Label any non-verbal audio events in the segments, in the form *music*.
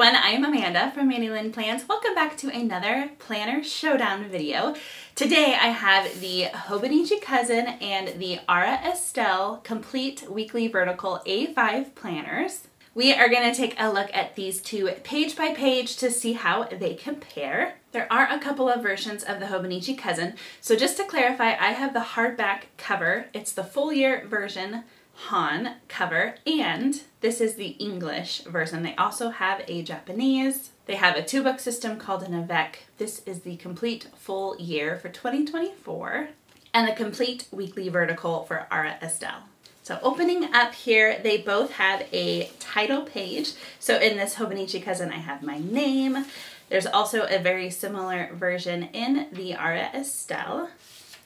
everyone, I am Amanda from Mandy Lynn Plans. Welcome back to another Planner Showdown video. Today I have the Hobonichi Cousin and the Aura Estelle Complete Weekly Vertical A5 planners. We are going to take a look at these two page by page to see how they compare. There are a couple of versions of the Hobonichi Cousin, so just to clarify, I have the hardback cover. It's the full year version Han cover, and this is the English version. They also have a Japanese. They have a two book system called an Avec. This is the complete full year for 2024 and the complete weekly vertical for Aura Estelle. So opening up here, they both have a title page. So in this Hobonichi Cousin, I have my name. There's also a very similar version in the Aura Estelle.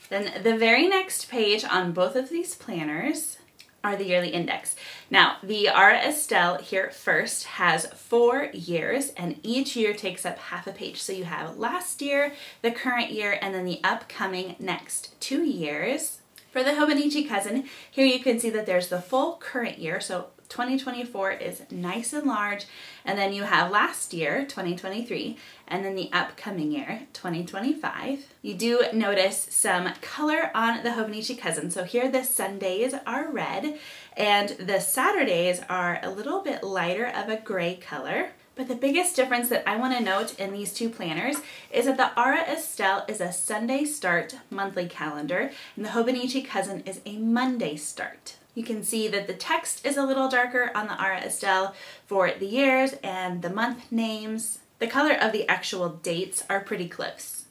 Then the very next page on both of these planners are the yearly index. Now, the Aura Estelle here first has four years, and each year takes up half a page. So you have last year, the current year, and then the upcoming next two years. For the Hobonichi Cousin, here you can see that there's the full current year, so 2024 is nice and large, and then you have last year, 2023, and then the upcoming year, 2025. You do notice some color on the Hobonichi Cousin. So here the Sundays are red, and the Saturdays are a little bit lighter of a gray color. But the biggest difference that I want to note in these two planners is that the Aura Estelle is a Sunday start monthly calendar and the Hobonichi Cousin is a Monday start. You can see that the text is a little darker on the Aura Estelle for the years and the month names. The color of the actual dates are pretty close.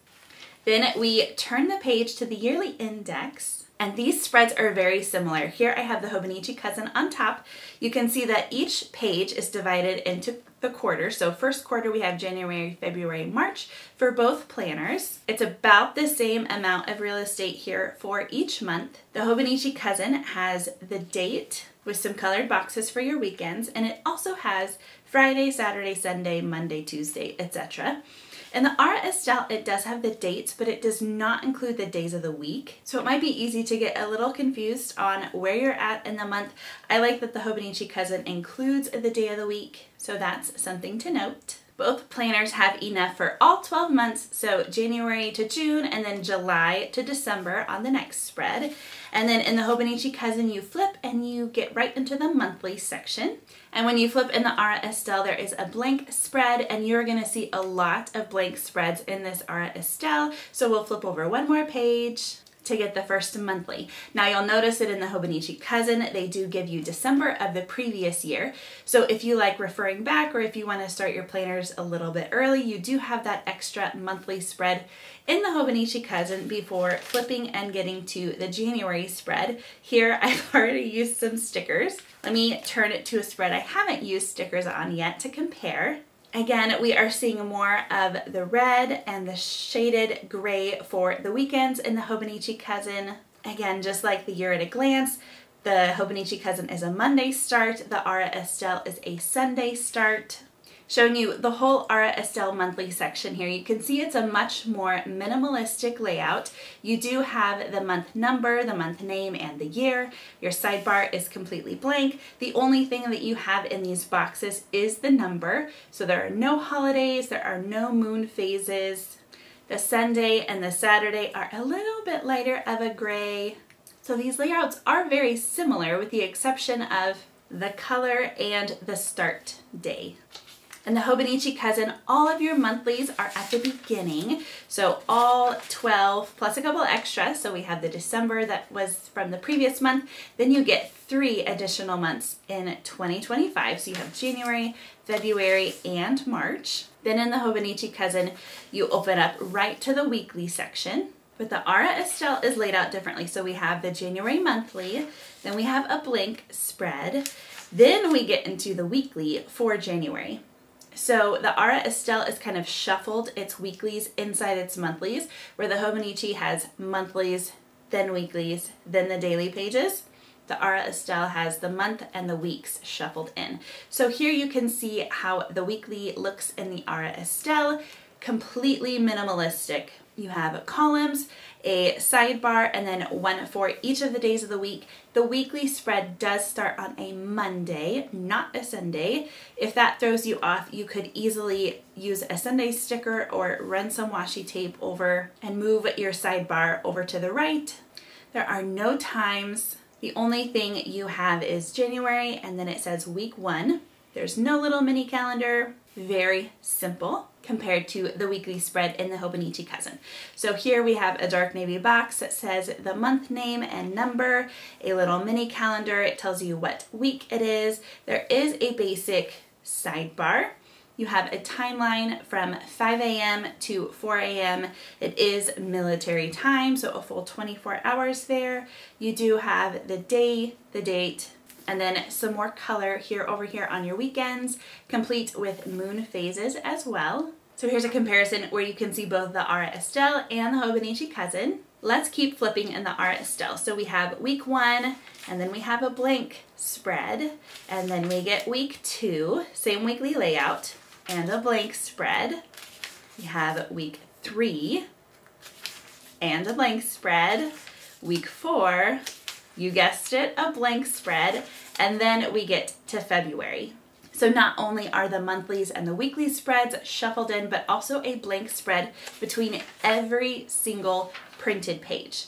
Then we turn the page to the yearly index and these spreads are very similar. Here I have the Hobonichi Cousin on top. You can see that each page is divided into the quarter. So first quarter we have January, February, March for both planners. It's about the same amount of real estate here for each month. The Hobonichi Cousin has the date with some colored boxes for your weekends and it also has Friday, Saturday, Sunday, Monday, Tuesday, etc. In the Aura Estelle, it does have the dates, but it does not include the days of the week. So it might be easy to get a little confused on where you're at in the month. I like that the Hobonichi Cousin includes the day of the week, so that's something to note. Both planners have enough for all 12 months, so January to June and then July to December on the next spread. And then in the Hobonichi Cousin, you flip and you get right into the monthly section. And when you flip in the Aura Estelle, there is a blank spread and you're gonna see a lot of blank spreads in this Aura Estelle. So we'll flip over one more page to get the first monthly. Now you'll notice that in the Hobonichi Cousin, they do give you December of the previous year. So if you like referring back or if you wanna start your planners a little bit early, you do have that extra monthly spread in the Hobonichi Cousin before flipping and getting to the January spread. Here *laughs* I've already used some stickers. Let me turn it to a spread I haven't used stickers on yet to compare. Again, we are seeing more of the red and the shaded gray for the weekends in the Hobonichi Cousin. Again, just like the year at a glance, the Hobonichi Cousin is a Monday start, the Aura Estelle is a Sunday start showing you the whole Aura Estelle monthly section here. You can see it's a much more minimalistic layout. You do have the month number, the month name, and the year. Your sidebar is completely blank. The only thing that you have in these boxes is the number. So there are no holidays, there are no moon phases. The Sunday and the Saturday are a little bit lighter of a gray. So these layouts are very similar with the exception of the color and the start day. And the Hobonichi Cousin, all of your monthlies are at the beginning. So all 12 plus a couple extra. So we have the December that was from the previous month. Then you get three additional months in 2025. So you have January, February, and March. Then in the Hobonichi Cousin, you open up right to the weekly section. But the Aura Estelle is laid out differently. So we have the January monthly, then we have a blank spread, then we get into the weekly for January. So the Aura Estelle is kind of shuffled its weeklies inside its monthlies, where the Hobonichi has monthlies, then weeklies, then the daily pages. The Aura Estelle has the month and the weeks shuffled in. So here you can see how the weekly looks in the Aura Estelle, completely minimalistic. You have columns, a sidebar, and then one for each of the days of the week. The weekly spread does start on a Monday, not a Sunday. If that throws you off, you could easily use a Sunday sticker or run some washi tape over and move your sidebar over to the right. There are no times. The only thing you have is January, and then it says week one. There's no little mini calendar, very simple compared to the weekly spread in the Hobonichi Cousin. So here we have a dark navy box that says the month name and number, a little mini calendar, it tells you what week it is. There is a basic sidebar. You have a timeline from 5 a.m. to 4 a.m. It is military time, so a full 24 hours there. You do have the day, the date, and then some more color here over here on your weekends, complete with moon phases as well. So here's a comparison where you can see both the Aura Estelle and the Hobonichi Cousin. Let's keep flipping in the Aura Estelle. So we have week one, and then we have a blank spread, and then we get week two, same weekly layout, and a blank spread. We have week three, and a blank spread. Week four, you guessed it, a blank spread. And then we get to February. So not only are the monthlies and the weekly spreads shuffled in, but also a blank spread between every single printed page.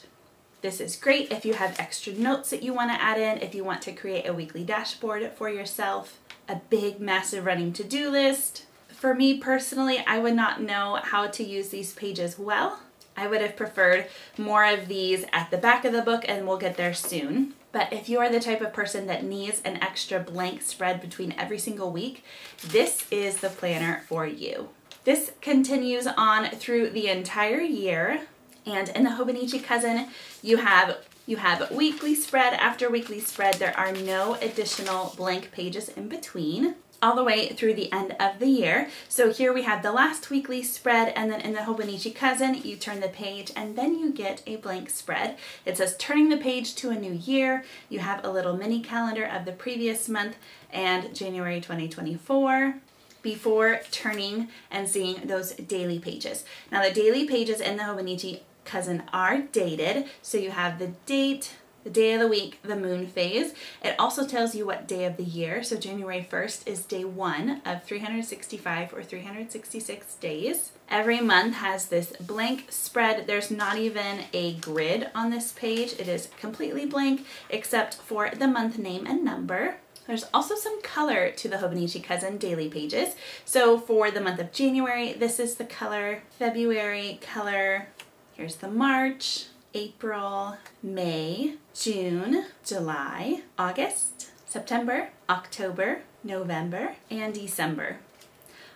This is great if you have extra notes that you want to add in, if you want to create a weekly dashboard for yourself, a big massive running to-do list. For me personally, I would not know how to use these pages well. I would have preferred more of these at the back of the book and we'll get there soon. But if you are the type of person that needs an extra blank spread between every single week, this is the planner for you. This continues on through the entire year. And in the Hobonichi Cousin, you have you have weekly spread after weekly spread. There are no additional blank pages in between all the way through the end of the year. So here we have the last weekly spread and then in the Hobonichi Cousin you turn the page and then you get a blank spread. It says turning the page to a new year. You have a little mini calendar of the previous month and January 2024 before turning and seeing those daily pages. Now the daily pages in the Hobonichi Cousin are dated, so you have the date, the day of the week, the moon phase. It also tells you what day of the year. So January 1st is day one of 365 or 366 days. Every month has this blank spread. There's not even a grid on this page. It is completely blank except for the month name and number. There's also some color to the Hobonichi Cousin daily pages. So for the month of January, this is the color. February color. Here's the March. April, May, June, July, August, September, October, November, and December.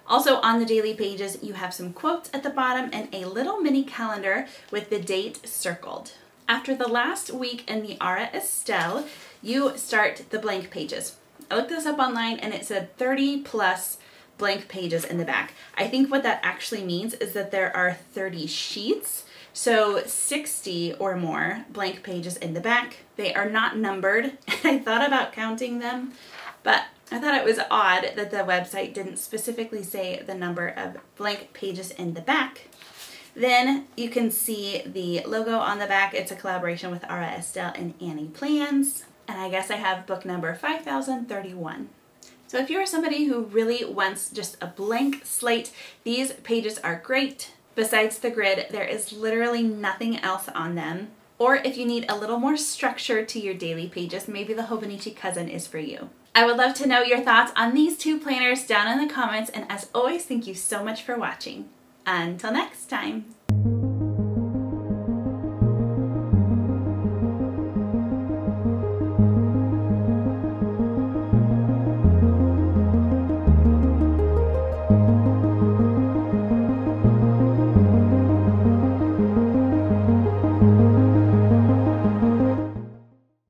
Also on the daily pages, you have some quotes at the bottom and a little mini calendar with the date circled. After the last week in the Aura Estelle, you start the blank pages. I looked this up online and it said 30 plus blank pages in the back. I think what that actually means is that there are 30 sheets so 60 or more blank pages in the back. They are not numbered. *laughs* I thought about counting them, but I thought it was odd that the website didn't specifically say the number of blank pages in the back. Then you can see the logo on the back. It's a collaboration with Aura Estelle and Annie Plans. And I guess I have book number 5031. So if you're somebody who really wants just a blank slate, these pages are great. Besides the grid, there is literally nothing else on them. Or if you need a little more structure to your daily pages, maybe the Hobonichi Cousin is for you. I would love to know your thoughts on these two planners down in the comments, and as always, thank you so much for watching. Until next time.